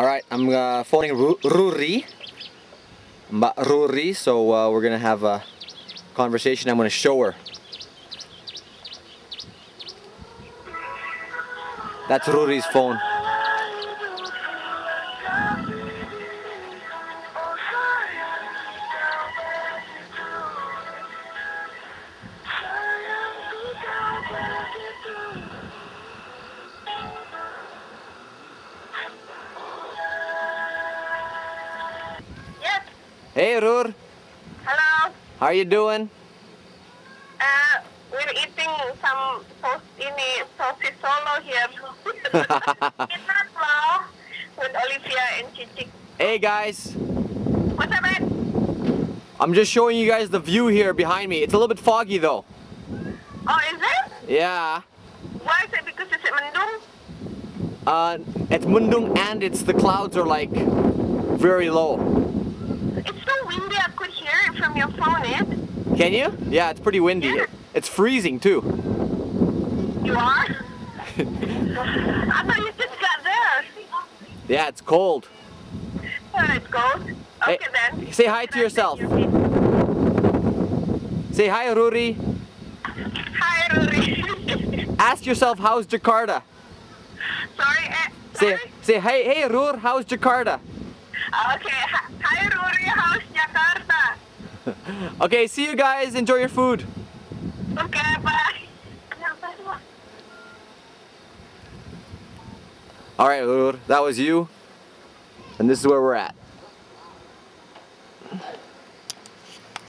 Alright, I'm uh, Ru- Rurie. Mbak Rurie, so uh, we're gonna have a conversation. I'm gonna show her. That's Rurie's phone. Hey Rur, Hello. how are you doing? Uh, we're eating some ini sosis solo here. With Olivia and Cicik. Hey guys, What's up, man? I'm just showing you guys the view here behind me. It's a little bit foggy though. Oh, is it? Yeah. Why is it? Because it's mendung? Uh, it's Mundung and it's the clouds are like very low. It's so windy. I could hear it from your phone, eh? Can you? Yeah, it's pretty windy. Yeah. It's freezing too. You are? I thought you just got there. Yeah, it's cold. Oh, it's cold. Hey, Okay, then. say hi to yourself. Say hi, Rurie. Hi, Rory. Ask yourself, how's Jakarta? sorry, eh, Say, sorry. say, hey, hey, Rur, how's Jakarta? Okay, hi, hi, Rory. How's Jakarta? Okay, see you guys. Enjoy your food. Okay, bye. All right, that was you. And this is where we're at.